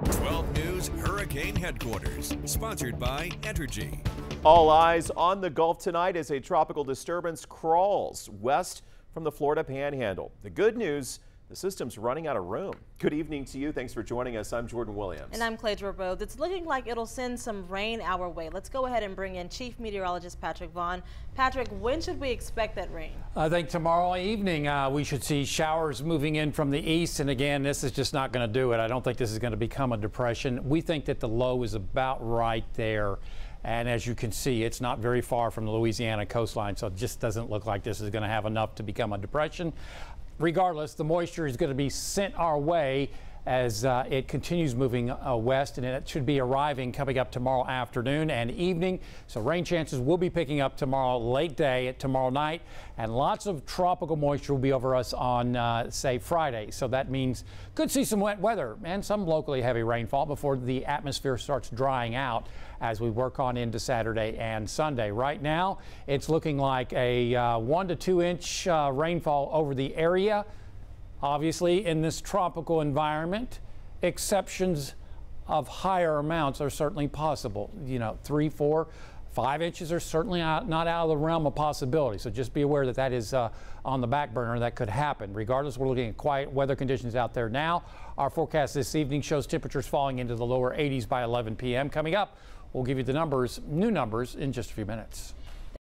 12 News Hurricane Headquarters, sponsored by Entergy. All eyes on the Gulf tonight as a tropical disturbance crawls west from the Florida Panhandle. The good news, the system's running out of room. Good evening to you. Thanks for joining us. I'm Jordan Williams. And I'm Clay Rhodes. It's looking like it'll send some rain our way. Let's go ahead and bring in Chief Meteorologist Patrick Vaughn. Patrick, when should we expect that rain? I think tomorrow evening uh, we should see showers moving in from the east. And again, this is just not going to do it. I don't think this is going to become a depression. We think that the low is about right there. And as you can see, it's not very far from the Louisiana coastline, so it just doesn't look like this is going to have enough to become a depression regardless, the moisture is going to be sent our way as uh, it continues moving uh, west, and it should be arriving coming up tomorrow afternoon and evening. So rain chances will be picking up tomorrow late day, tomorrow night, and lots of tropical moisture will be over us on, uh, say, Friday. So that means could see some wet weather and some locally heavy rainfall before the atmosphere starts drying out as we work on into Saturday and Sunday. Right now, it's looking like a uh, one to two inch uh, rainfall over the area. Obviously, in this tropical environment, exceptions of higher amounts are certainly possible. You know, three, four, five inches are certainly not out of the realm of possibility. So just be aware that that is uh, on the back burner. That could happen. Regardless, we're looking at quiet weather conditions out there now. Our forecast this evening shows temperatures falling into the lower 80s by 11 p.m. Coming up, we'll give you the numbers, new numbers, in just a few minutes.